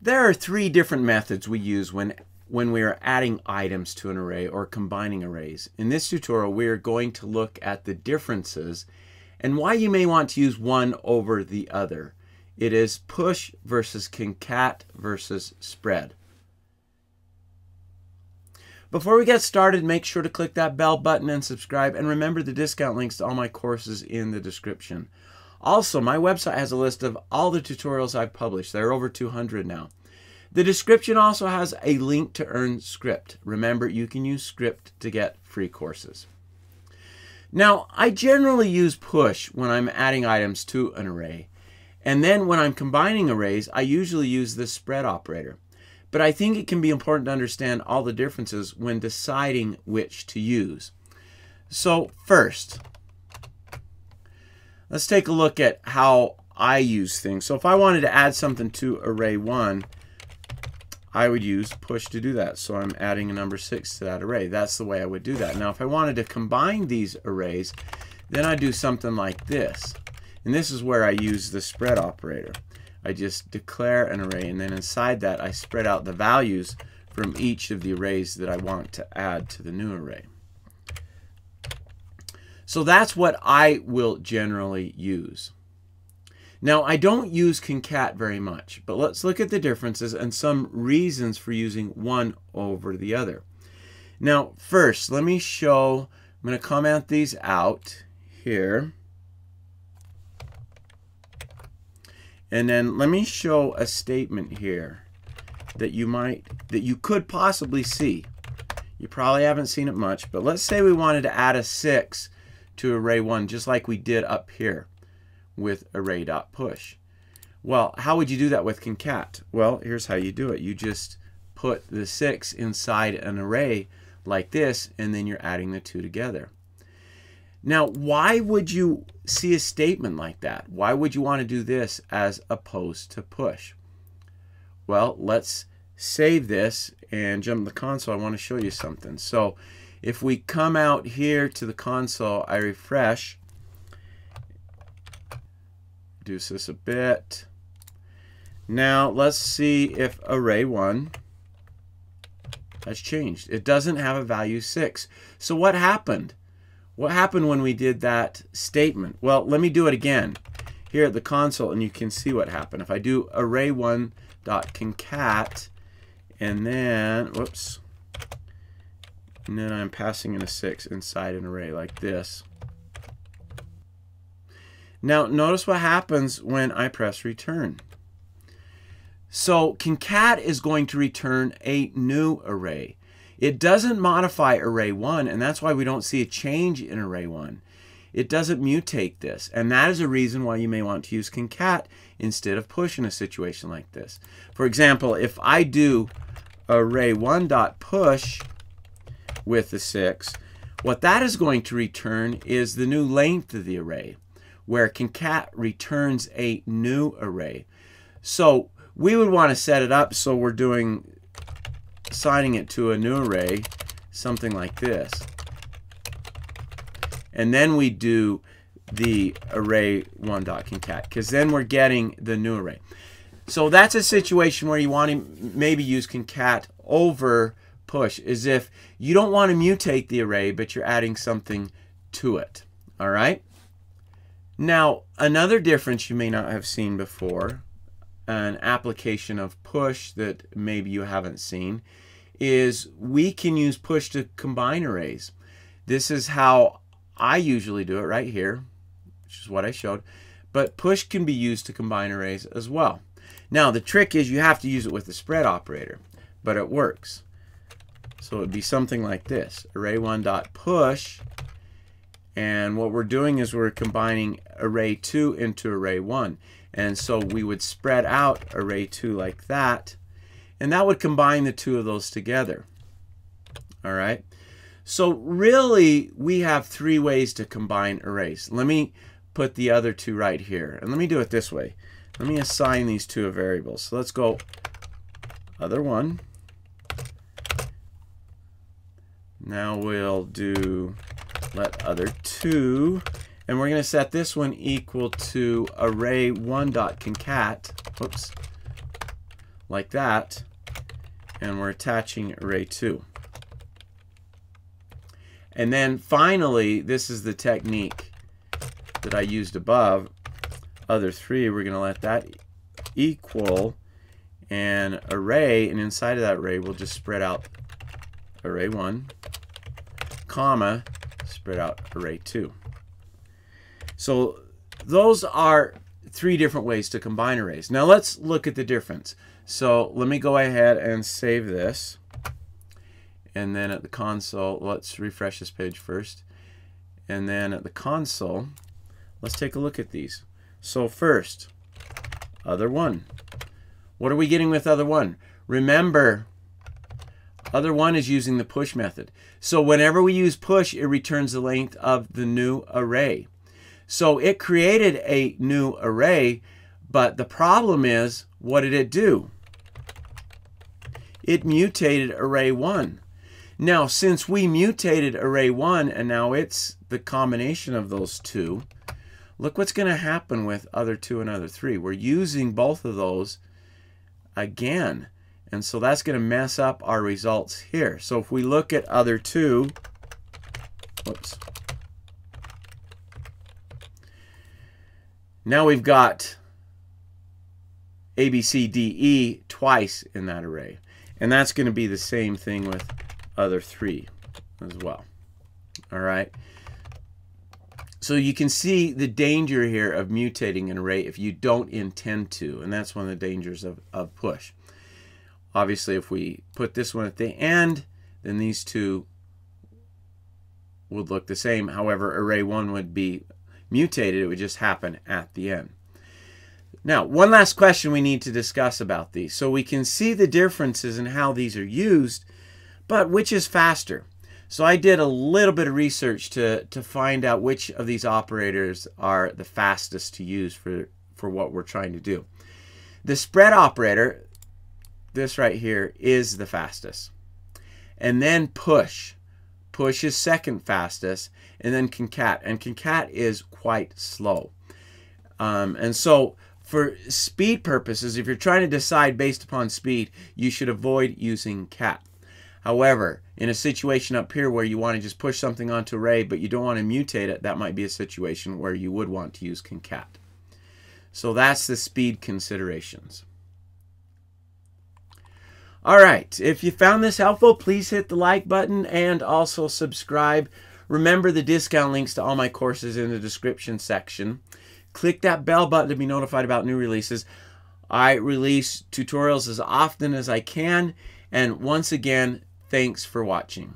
There are three different methods we use when, when we are adding items to an array or combining arrays. In this tutorial, we are going to look at the differences and why you may want to use one over the other. It is push versus concat versus spread. Before we get started, make sure to click that bell button and subscribe. And remember the discount links to all my courses in the description. Also, my website has a list of all the tutorials I've published. There are over 200 now. The description also has a link to earn script. Remember, you can use script to get free courses. Now, I generally use push when I'm adding items to an array. And then when I'm combining arrays, I usually use the spread operator. But I think it can be important to understand all the differences when deciding which to use. So first, Let's take a look at how I use things. So if I wanted to add something to array 1, I would use push to do that. So I'm adding a number 6 to that array. That's the way I would do that. Now if I wanted to combine these arrays, then I do something like this. And this is where I use the spread operator. I just declare an array and then inside that I spread out the values from each of the arrays that I want to add to the new array. So that's what I will generally use. Now, I don't use concat very much, but let's look at the differences and some reasons for using one over the other. Now, first, let me show, I'm going to comment these out here. And then let me show a statement here that you might, that you could possibly see. You probably haven't seen it much, but let's say we wanted to add a 6 to array 1, just like we did up here with array.push. Well, how would you do that with concat? Well, here's how you do it. You just put the 6 inside an array like this, and then you're adding the two together. Now, why would you see a statement like that? Why would you want to do this as opposed to push? Well, let's save this and jump to the console. I want to show you something. So if we come out here to the console, I refresh, reduce this a bit. Now let's see if array 1 has changed. It doesn't have a value 6. So what happened? What happened when we did that statement? Well, let me do it again here at the console and you can see what happened. If I do array1 dot concat and then, whoops, and then I'm passing in a 6 inside an array like this. Now notice what happens when I press return. So concat is going to return a new array. It doesn't modify array 1 and that's why we don't see a change in array 1. It doesn't mutate this and that is a reason why you may want to use concat instead of push in a situation like this. For example, if I do array1.push with the 6. What that is going to return is the new length of the array, where concat returns a new array. So we would want to set it up so we're doing assigning it to a new array, something like this. And then we do the array 1.concat because then we're getting the new array. So that's a situation where you want to maybe use concat over push is if you don't want to mutate the array, but you're adding something to it. All right? Now, another difference you may not have seen before, an application of push that maybe you haven't seen, is we can use push to combine arrays. This is how I usually do it right here, which is what I showed. But push can be used to combine arrays as well. Now, the trick is you have to use it with the spread operator, but it works. So it would be something like this, array1 dot push, and what we're doing is we're combining array 2 into array 1. And so we would spread out array 2 like that, and that would combine the two of those together. All right. So really, we have three ways to combine arrays. Let me put the other two right here. And let me do it this way. Let me assign these two a variable. So let's go other one. Now we'll do let other 2. And we're going to set this one equal to array1.concat. Whoops. like that. And we're attaching array 2. And then finally, this is the technique that I used above. Other three, we're going to let that equal an array, and inside of that array, we'll just spread out array 1, comma, spread out array 2. So those are three different ways to combine arrays. Now let's look at the difference. So let me go ahead and save this. And then at the console, let's refresh this page first. And then at the console, let's take a look at these. So first, other one. What are we getting with other one? Remember, other one is using the push method. So whenever we use push, it returns the length of the new array. So it created a new array, but the problem is, what did it do? It mutated array 1. Now, since we mutated array 1 and now it's the combination of those two, look what's going to happen with other 2 and other 3. We're using both of those again. And so that's going to mess up our results here. So if we look at other 2, whoops, Now we've got A, B, C, D, E twice in that array. And that's going to be the same thing with other three as well. All right. So you can see the danger here of mutating an array if you don't intend to. And that's one of the dangers of, of push. Obviously, if we put this one at the end, then these two would look the same. However, array 1 would be mutated, it would just happen at the end. Now, one last question we need to discuss about these. So we can see the differences in how these are used, but which is faster? So I did a little bit of research to, to find out which of these operators are the fastest to use for, for what we're trying to do. The spread operator, this right here, is the fastest. And then push. Push is second fastest, and then concat. And concat is quite slow. Um, and so for speed purposes, if you're trying to decide based upon speed, you should avoid using cat. However, in a situation up here where you want to just push something onto array, but you don't want to mutate it, that might be a situation where you would want to use concat. So that's the speed considerations. All right, if you found this helpful, please hit the like button and also subscribe. Remember the discount links to all my courses in the description section. Click that bell button to be notified about new releases. I release tutorials as often as I can. And once again, thanks for watching.